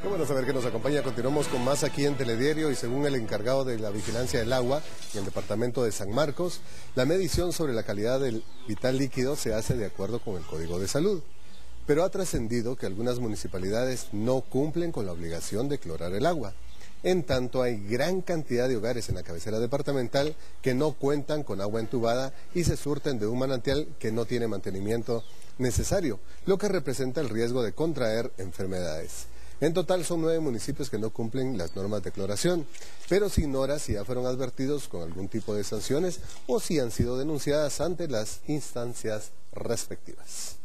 Qué bueno saber que nos acompaña. Continuamos con más aquí en Telediario y según el encargado de la vigilancia del agua en el departamento de San Marcos, la medición sobre la calidad del vital líquido se hace de acuerdo con el Código de Salud. Pero ha trascendido que algunas municipalidades no cumplen con la obligación de clorar el agua. En tanto, hay gran cantidad de hogares en la cabecera departamental que no cuentan con agua entubada y se surten de un manantial que no tiene mantenimiento necesario, lo que representa el riesgo de contraer enfermedades. En total son nueve municipios que no cumplen las normas de cloración, pero se ignora si ya fueron advertidos con algún tipo de sanciones o si han sido denunciadas ante las instancias respectivas.